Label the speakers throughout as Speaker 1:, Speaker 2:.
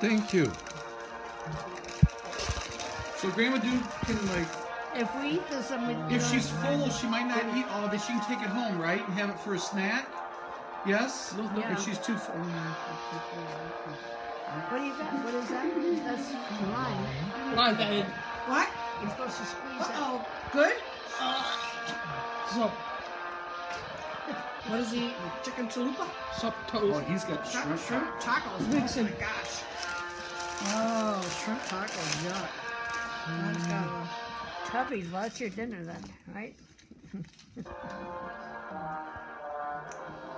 Speaker 1: Thank you.
Speaker 2: So Grandma Dude can like,
Speaker 3: If we eat this, I'm gonna.
Speaker 2: if she's full, she might not eat all of it. She can take it home, right, and have it for a snack. Yes.
Speaker 3: Yeah.
Speaker 2: If she's too full.
Speaker 3: What do you got? What is that? That's mine.
Speaker 4: Like that.
Speaker 5: What?
Speaker 3: You're supposed to squeeze
Speaker 5: Uh
Speaker 3: that.
Speaker 5: oh. Good?
Speaker 4: Sup,
Speaker 5: What is he? Chicken chalupa?
Speaker 4: sup
Speaker 2: Oh, he's got
Speaker 5: Shrimp,
Speaker 2: shrimp.
Speaker 5: shrimp tacos. Oh
Speaker 4: Mixing.
Speaker 5: my gosh. Oh, shrimp tacos. Yuck. I just got one.
Speaker 3: Tubbies, well, that's mm. your dinner then, right?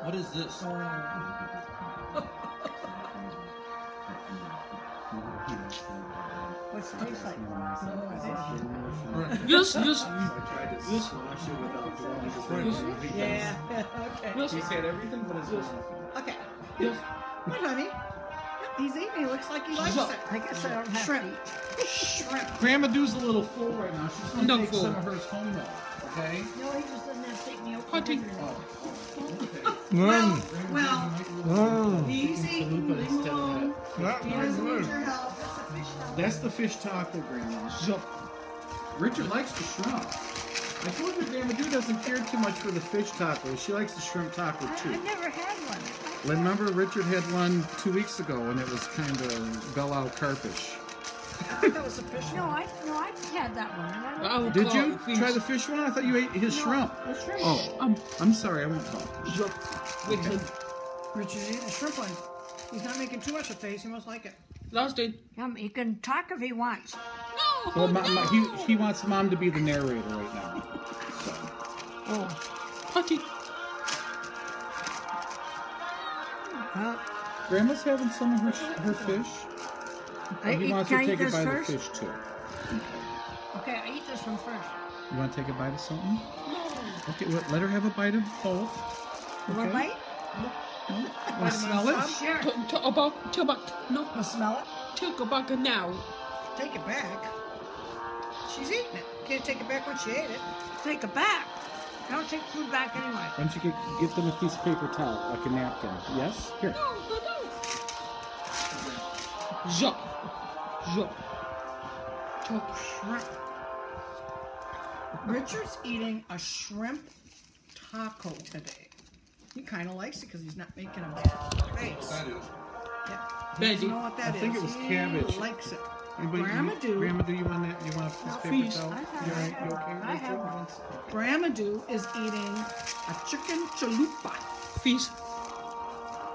Speaker 2: What is this? Oh.
Speaker 3: What's it taste like?
Speaker 4: Yes, yes,
Speaker 2: I tried to slosh it without blowing his brains.
Speaker 5: Yeah. okay.
Speaker 4: yes,
Speaker 2: He's had everything but his yes.
Speaker 5: Okay.
Speaker 4: yes.
Speaker 5: Good, honey. He's eating. He looks like he likes it.
Speaker 3: I guess I don't have
Speaker 5: Shrimp. Shrimp.
Speaker 2: Grandma Dude's a little full right now. She's gonna
Speaker 4: No
Speaker 2: take
Speaker 4: full.
Speaker 2: some of hers home though. Okay.
Speaker 3: No, he just doesn't have to take me out for
Speaker 4: Hunting.
Speaker 3: dinner.
Speaker 2: Oh. Okay.
Speaker 5: Well,
Speaker 1: Mm.
Speaker 5: well, he's eating. Leave him alone. He
Speaker 1: very
Speaker 5: doesn't need your help. That's a fish taco.
Speaker 2: That's the fish taco, Grandma.
Speaker 4: Sup.
Speaker 2: Richard likes the shrimp. I told you Grandma Dude doesn't care too much for the fish taco. She likes the shrimp taco too.
Speaker 3: I've never had one.
Speaker 2: Remember, Richard had one two weeks ago, and it was kind of Belle Carpish.
Speaker 5: I thought that was a fish.
Speaker 3: No, I no, I've had that one. And I
Speaker 4: I
Speaker 2: Did you
Speaker 4: fish.
Speaker 2: try the fish one? I thought you ate his
Speaker 3: no,
Speaker 2: shrimp.
Speaker 3: Shrimp.
Speaker 2: Oh,
Speaker 4: Um,
Speaker 2: I'm sorry, I won't talk.
Speaker 4: sup. Wait, okay.
Speaker 5: Richard's eating a shrimp one. He's not making too much of a face. He must like it.
Speaker 4: Last day.
Speaker 3: Um, he can talk if he wants.
Speaker 4: No,
Speaker 2: Well, ma-
Speaker 4: no.
Speaker 2: ma- he, he wants mom to be the narrator right now. So.
Speaker 3: Oh,
Speaker 4: Hunting.
Speaker 3: well,
Speaker 2: Grandma's having some of her, her fish.
Speaker 3: I
Speaker 2: he
Speaker 3: eat,
Speaker 2: wants to take a bite of fish too.
Speaker 3: Okay, I eat this one first.
Speaker 2: You want to take a bite of something? No. Okay, well, let her have a bite of both.
Speaker 3: You want a
Speaker 2: Okay.
Speaker 3: bite?
Speaker 2: Want to smell it?
Speaker 3: Sure.
Speaker 4: To, to about, to about, no,
Speaker 5: Want smell it?
Speaker 4: take a back now.
Speaker 5: Take it back. She's eating it. Can't take it back when she ate it.
Speaker 3: Take it back. I don't take food back anyway.
Speaker 2: Why don't you get, get them a piece of paper towel, like a napkin? Yes? Here.
Speaker 4: No, no, no. Zup. Zup. Talk.
Speaker 5: Shrimp. Richard's eating a shrimp taco today. He kind of likes it because he's not making a bad face.
Speaker 1: That is.
Speaker 5: Yeah.
Speaker 4: Veggie.
Speaker 5: You know what that
Speaker 2: I
Speaker 5: is?
Speaker 2: think it was
Speaker 5: he
Speaker 2: cabbage.
Speaker 5: likes it.
Speaker 2: Anybody,
Speaker 5: Grandma
Speaker 2: you,
Speaker 5: do.
Speaker 2: Grandma, do you want that? You want a piece of paper
Speaker 4: feast.
Speaker 2: towel?
Speaker 3: I have-
Speaker 2: You all
Speaker 3: I?
Speaker 2: You
Speaker 3: have-
Speaker 2: okay?
Speaker 3: I
Speaker 2: Richard?
Speaker 3: have one.
Speaker 2: Once-
Speaker 5: is eating a chicken chalupa.
Speaker 4: Feast.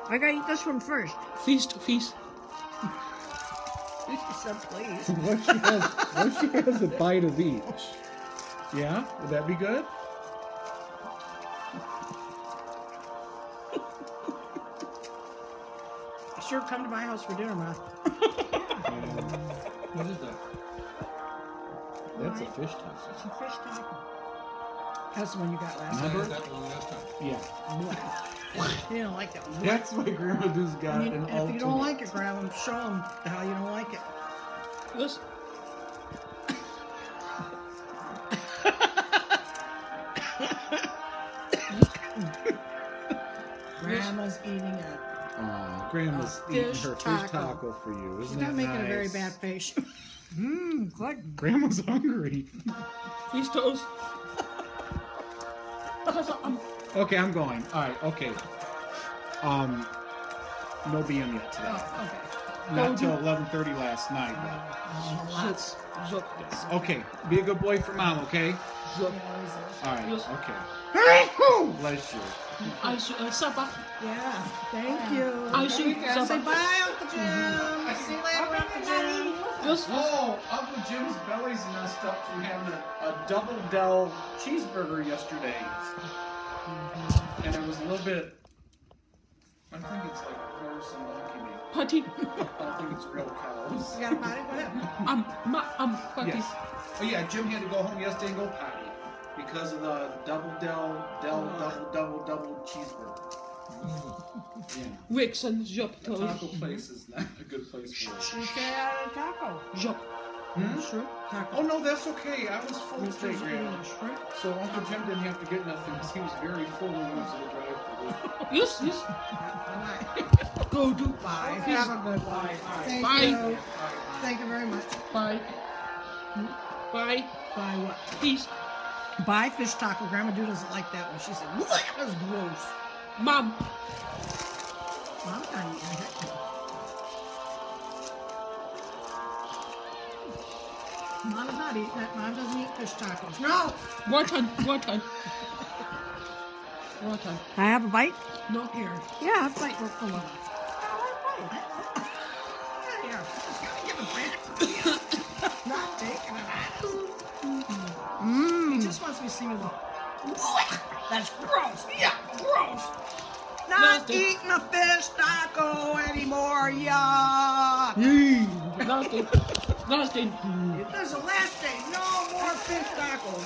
Speaker 3: I gotta eat this one first.
Speaker 4: Feast. Feast.
Speaker 5: She said, please.
Speaker 2: What if she has? What she has a bite of each? Yeah, would that be good?
Speaker 5: Sure, come to my house for dinner, Ma.
Speaker 1: What is that?
Speaker 2: That's a fish taco.
Speaker 3: It's a fish taco.
Speaker 5: That's the one you got last time.
Speaker 1: had that one last time.
Speaker 2: Yeah,
Speaker 5: He didn't like that one.
Speaker 2: that's why Grandma Dude's got
Speaker 5: And you-
Speaker 2: an
Speaker 5: and if you don't like it, grab him. Show them how you don't like it.
Speaker 4: Listen.
Speaker 5: Grandma's eating it.
Speaker 2: Aw, Grandma's
Speaker 5: A
Speaker 2: eating
Speaker 5: fish
Speaker 2: her fish
Speaker 5: taco.
Speaker 2: taco for you. Isn't
Speaker 5: She's
Speaker 2: that
Speaker 5: not making
Speaker 2: nice?
Speaker 5: a very bad face.
Speaker 3: Mmm, good.
Speaker 2: Grandma's hungry.
Speaker 4: Feast toast. Um,
Speaker 2: Okay, I'm going. All right. Okay. Um, no BM yet today.
Speaker 5: oh, okay.
Speaker 2: Not till 11:30 last night.
Speaker 5: Lots.
Speaker 4: Zup.
Speaker 2: Yes. Okay. Be a good boy for mom. Okay.
Speaker 4: Zup.
Speaker 2: All right. Okay. Bless you.
Speaker 4: I should, uh, supper.
Speaker 5: Yeah. Thank you.
Speaker 4: I should,
Speaker 5: Say bye, Uncle Jim. See you later, Uncle Jim.
Speaker 4: Yes.
Speaker 2: Oh, Uncle Jim's belly's messed up from having a, a double Del cheeseburger yesterday. And it was a little bit. I think it's like horse and donkey meat.
Speaker 4: Hunting.
Speaker 2: I don't think it's real cows.
Speaker 5: You got a potty? Go ahead.
Speaker 4: Um, ma, um, hunting.
Speaker 2: Yes. Oh yeah, Jim had to go home yesterday and go potty because of the double Del Del double double double cheeseburger. Yeah.
Speaker 4: Wicks and zup
Speaker 2: The taco
Speaker 4: toast.
Speaker 2: place is not a good place for it.
Speaker 3: You say out of taco.
Speaker 4: Zup.
Speaker 2: Hmm?
Speaker 5: Shrimp taco.
Speaker 2: Oh no, that's okay. I was full today,
Speaker 5: Richard's
Speaker 2: Grandma. So Uncle Jim didn't have to get nothing because he was very full when he was in the drive-thru.
Speaker 4: Yes, yes.
Speaker 5: Yeah.
Speaker 4: Go do.
Speaker 5: Bye.
Speaker 4: Fish.
Speaker 5: Have a good one. Thank
Speaker 4: Bye.
Speaker 5: you. Thank you very much.
Speaker 4: Bye. Bye.
Speaker 5: Bye what?
Speaker 4: Peace.
Speaker 5: Bye fish taco. Grandma Doo doesn't like that one. She said, "Blech, that's gross.
Speaker 4: Mom.
Speaker 5: Mom's not eating it. Mom's not eating it. Mom doesn't eat fish tacos. No.
Speaker 4: Water. Water. Water.
Speaker 5: I have a bite?
Speaker 4: No.
Speaker 5: Here. Yeah, a bite. Look for love. Here. Just gotta give it back to you. Not taking it. Mmm. He just wants me to see me go. "Blech, That's gross. Yeah, gross. Not
Speaker 4: Nasty.
Speaker 5: Eating a fish taco anymore. Yeah.
Speaker 4: Nasty. Nasty.
Speaker 5: There's a last day. No more fish tacos.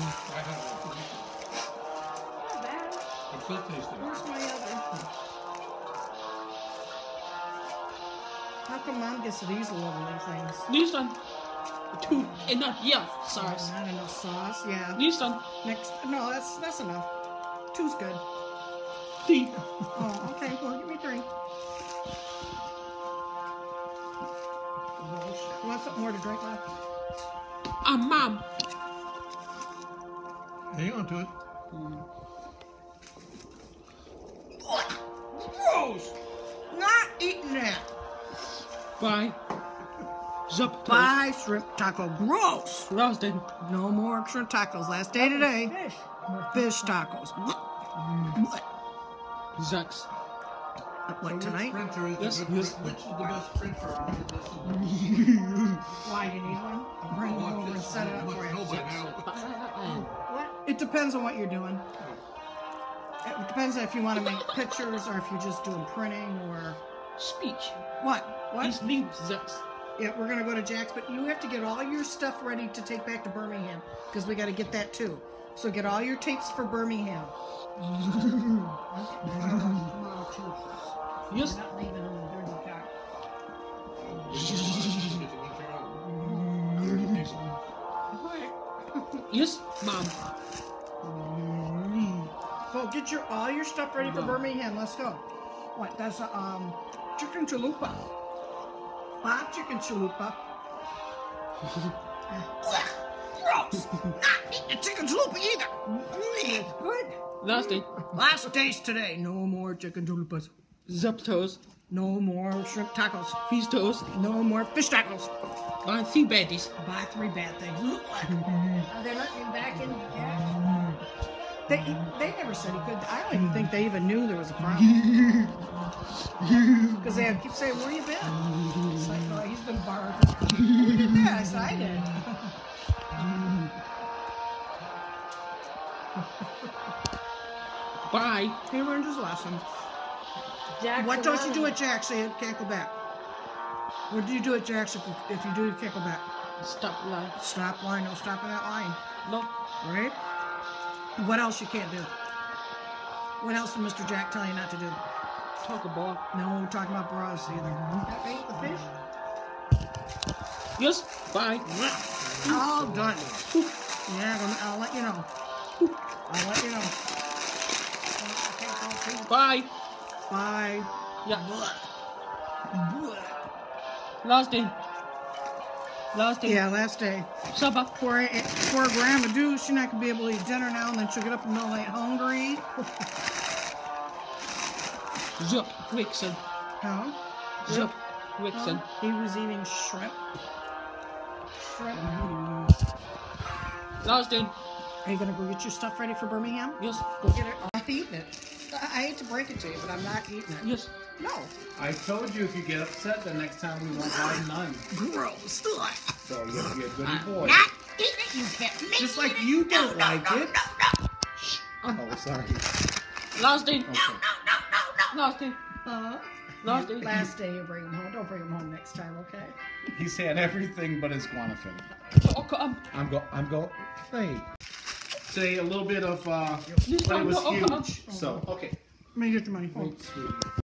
Speaker 5: Not bad.
Speaker 1: It's still tasty.
Speaker 5: Where's my other? How come mom gets these lovely things?
Speaker 4: This one. Two. Enough. Yeah. Sauce.
Speaker 5: Oh, not enough sauce. Yeah.
Speaker 4: This one.
Speaker 5: Next. No, that's that's enough. Two's good.
Speaker 4: Three.
Speaker 5: Oh, okay. Well, give me three. You want something more to drink, Mom?
Speaker 4: Ah, mom.
Speaker 1: Hang on to it.
Speaker 5: Gross. Not eating that.
Speaker 4: Bye. Zup.
Speaker 5: Bye, shrimp taco. Gross.
Speaker 4: Nasty.
Speaker 5: No more shrimp tacos. Last day today.
Speaker 3: Fish.
Speaker 5: Fish tacos.
Speaker 4: Zax.
Speaker 5: What tonight?
Speaker 1: Printer is
Speaker 4: Yes,
Speaker 1: good,
Speaker 4: yes.
Speaker 1: Which is the best printer?
Speaker 5: Why you need one? I'll bring one over and set it up for you. What? It depends on what you're doing. It depends if you want to make pictures or if you're just doing printing or
Speaker 4: Speech.
Speaker 5: what? What?
Speaker 4: Name is
Speaker 5: Yeah, we're gonna go to Jax, but you have to get all your stuff ready to take back to Birmingham because we got to get that too. So get all your tapes for Birmingham.
Speaker 4: Yes.
Speaker 3: We're not leaving in the dirty car.
Speaker 4: Yes, mom.
Speaker 5: Go get your all your stuff ready for Birmingham. Let's go. What? That's a um chicken chalupa. Bob chicken chalupa. Gross. Not eating a chicken chalupa either. Good.
Speaker 4: Nasty.
Speaker 5: Last taste today. No more chicken chalupas.
Speaker 4: Zaptos.
Speaker 5: No more shrimp tacos.
Speaker 4: Fistos.
Speaker 5: No more fish tacos.
Speaker 4: Buy three baddies.
Speaker 5: Buy three bad things.
Speaker 3: Are they letting you back in Jack?
Speaker 5: They, they never said he could. I don't even think they even knew there was a problem. Because they keep saying, "Where you been?" It's like, "Oh, he's been barred." Who did that? I said, "I did."
Speaker 4: Bye.
Speaker 5: He learned his lesson.
Speaker 3: Jax
Speaker 5: What don't you do
Speaker 3: eleven.
Speaker 5: at Jax? Say it can't go back. What do you do at Jax if you, if you do, you can't go back?
Speaker 4: Stop line.
Speaker 5: Stop line. No stopping that line.
Speaker 4: No.
Speaker 5: Right? What else you can't do? What else did Mr. Jack tell you not to do?
Speaker 4: Talk about.
Speaker 5: No, we're talking about bras either.
Speaker 3: That ain't the fish?
Speaker 4: Yes. Bye.
Speaker 5: All done. Yeah, I'll let you know. I'll let you know.
Speaker 4: Bye.
Speaker 5: Bye.
Speaker 4: Yeah. Last day. Last day.
Speaker 5: Yeah, last day.
Speaker 4: Supper.
Speaker 5: Poor, poor eh, Grandma Do, she's not gonna be able to eat dinner now, and then she'll get up in the middle of the night hungry.
Speaker 4: Zup. Wixen.
Speaker 5: Huh?
Speaker 4: Zup. Wixen.
Speaker 5: He was eating shrimp. Shrimp.
Speaker 4: Last day.
Speaker 5: Are you gonna go get your stuff ready for Birmingham?
Speaker 4: Yes.
Speaker 5: Go get it. I'm not eating it. I hate to break it to you, but I'm not eating it.
Speaker 4: Yes.
Speaker 5: No.
Speaker 2: I told you if you get upset, the next time we won't buy none.
Speaker 5: Gross. Ugh.
Speaker 2: So you have to be a goody boy.
Speaker 5: Not eating it. You can't make
Speaker 2: Just like you don't like it.
Speaker 5: no,
Speaker 2: Oh, sorry.
Speaker 4: Last day.
Speaker 2: Okay.
Speaker 4: Last day.
Speaker 5: Uh,
Speaker 4: Last day.
Speaker 5: last day you bring him home. Don't bring him home next time, okay?
Speaker 2: He's had everything but his guanafin.
Speaker 4: Okay. Um.
Speaker 2: I'm go. I'm go. Hey. Say a little bit of. uh But it was
Speaker 4: Okay.
Speaker 2: huge. So okay.
Speaker 5: Let me get the money. Hold.
Speaker 2: Wait, sweetie.